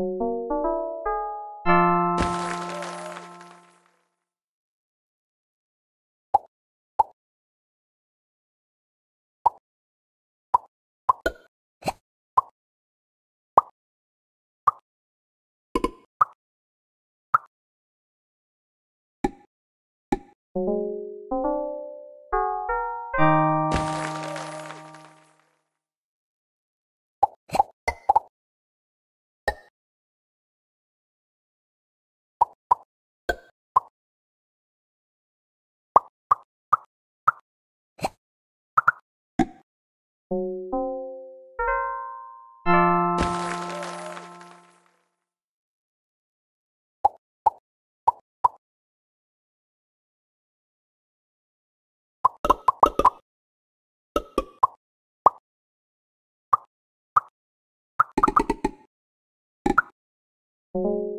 you Thank you